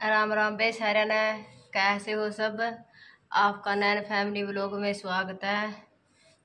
राम राम बे सारे ने कैसे हो सब? आपका नैन फैमिली व्लॉग में स्वागत है।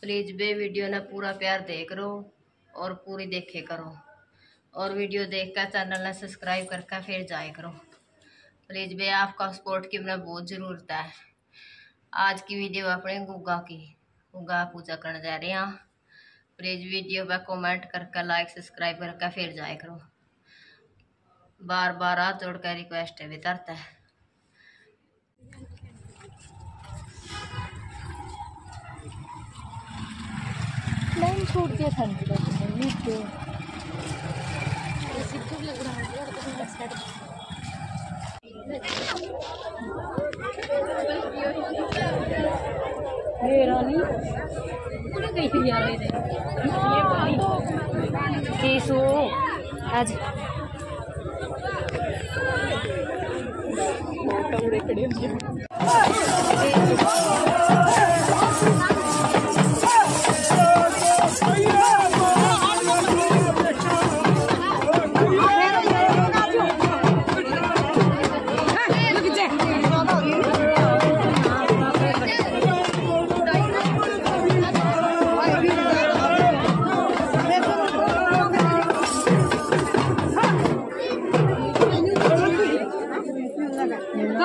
प्लीज़ बे वीडियो ने पूरा प्यार देख रो और पूरी देखे करो। और वीडियो देख कर चैनल ने सब्सक्राइब करके फिर जाए करो। प्लीज़ बे, आपका सपोर्ट की मैंने बहुत ज़रूरत है। आज की वीडियो अपने गुग्गा की। गुग्गा पूजा करने जा रहे हैं। प्लीज़ वीडियो पर कमेंट करके लाइक सब्सक्राइब करके फिर जाए करो। बार बार हाथ जोड़ कर रिक्वेस्ट भी तरता है। लाइन छोड़ दिया था नीचे रानी केसु आज Look at that.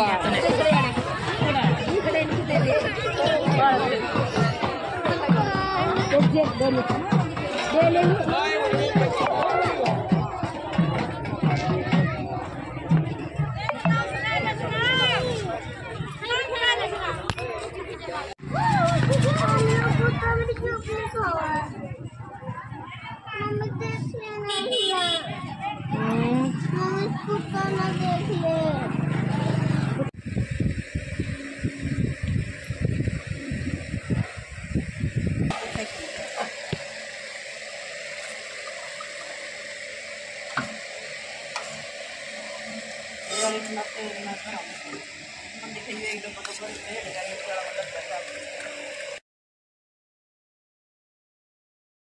देख galit na ito. Eh, Hindi kayo yung lumagabal. Eh, Kaya nagalit